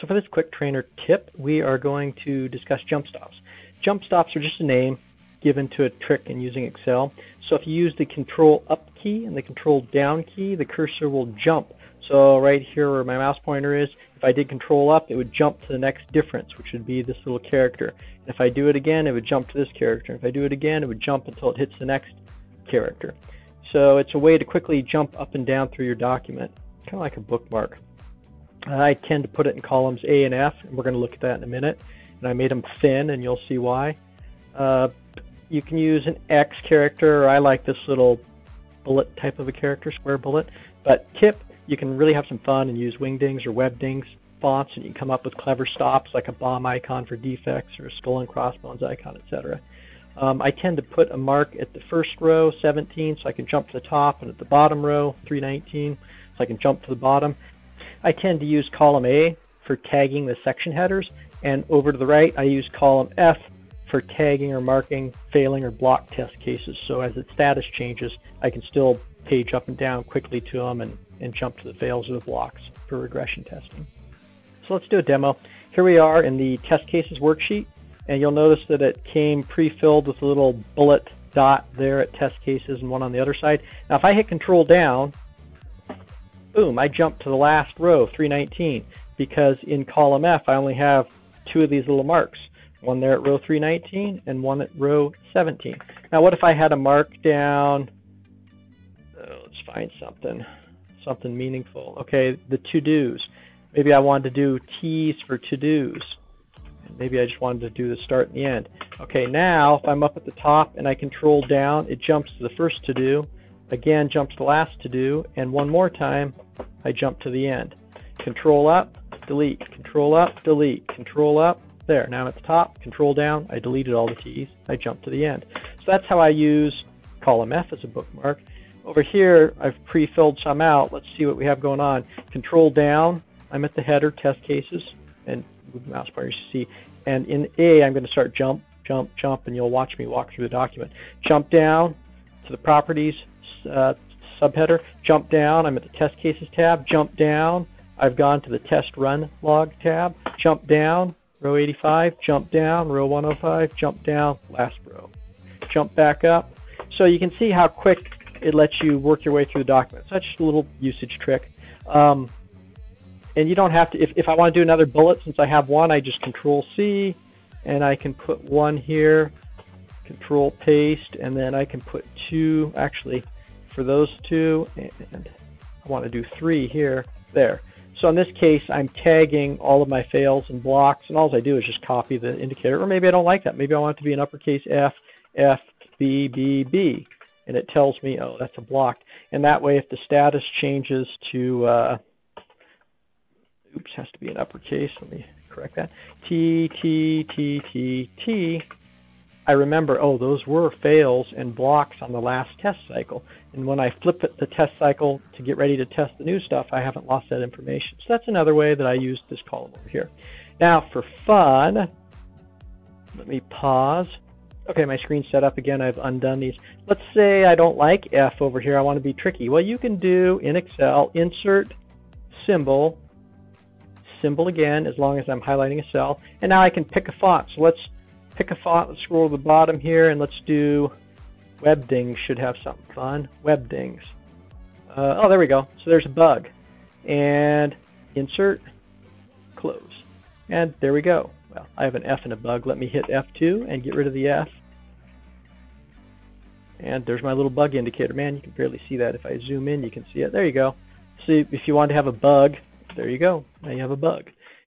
So for this quick trainer tip, we are going to discuss jump stops. Jump stops are just a name given to a trick in using Excel. So if you use the control up key and the control down key, the cursor will jump. So right here where my mouse pointer is, if I did control up, it would jump to the next difference, which would be this little character. And if I do it again, it would jump to this character. If I do it again, it would jump until it hits the next character. So it's a way to quickly jump up and down through your document, kind of like a bookmark. I tend to put it in columns A and F, and we're going to look at that in a minute. And I made them thin, and you'll see why. Uh, you can use an X character, or I like this little bullet type of a character, square bullet. But tip, you can really have some fun and use wingdings or webdings fonts, and you can come up with clever stops like a bomb icon for defects or a skull and crossbones icon, etc. Um, I tend to put a mark at the first row, 17, so I can jump to the top, and at the bottom row, 319, so I can jump to the bottom. I tend to use column A for tagging the section headers, and over to the right, I use column F for tagging or marking failing or block test cases. So as its status changes, I can still page up and down quickly to them and, and jump to the fails or the blocks for regression testing. So let's do a demo. Here we are in the test cases worksheet, and you'll notice that it came pre-filled with a little bullet dot there at test cases and one on the other side. Now if I hit control down, boom, I jump to the last row, 319, because in column F I only have two of these little marks, one there at row 319 and one at row 17. Now what if I had a mark down, oh, let's find something, something meaningful. Okay, the to-dos. Maybe I wanted to do T's for to-dos. Maybe I just wanted to do the start and the end. Okay, now if I'm up at the top and I control down, it jumps to the first to-do, again jumps to the last to-do, and one more time I jump to the end. Control up, delete, control up, delete, control up, there. Now I'm at the top, control down, I deleted all the T's, I jump to the end. So that's how I use column F as a bookmark. Over here, I've pre-filled some out. Let's see what we have going on. Control down, I'm at the header, test cases, and move the mouse pointer to see. And in A, I'm going to start jump, jump, jump, and you'll watch me walk through the document. Jump down to the properties uh, subheader, jump down, I'm at the test cases tab, jump down, I've gone to the test run log tab, jump down, row 85, jump down, row 105, jump down, last row. Jump back up. So you can see how quick it lets you work your way through the document. Such a little usage trick. Um, and you don't have to, if, if I want to do another bullet, since I have one, I just control C and I can put one here, control paste, and then I can put two, actually, for those two, and I want to do three here, there. So in this case, I'm tagging all of my fails and blocks, and all I do is just copy the indicator, or maybe I don't like that. Maybe I want it to be an uppercase F, F, B, B, B, and it tells me, oh, that's a block. And that way, if the status changes to, uh, oops, has to be an uppercase, let me correct that, T, T, T, T, T, I remember, oh, those were fails and blocks on the last test cycle. And when I flip the test cycle to get ready to test the new stuff, I haven't lost that information. So that's another way that I use this column over here. Now for fun, let me pause. Okay, my screen's set up again. I've undone these. Let's say I don't like F over here. I want to be tricky. Well, you can do in Excel, insert symbol, symbol again, as long as I'm highlighting a cell. And now I can pick a font. So let's pick a font. Let's scroll to the bottom here and let's do Webdings should have something fun. Webdings. Uh, oh, there we go. So there's a bug. And insert, close. And there we go. Well, I have an F and a bug. Let me hit F2 and get rid of the F. And there's my little bug indicator. Man, you can barely see that. If I zoom in, you can see it. There you go. See, if you want to have a bug, there you go. Now you have a bug.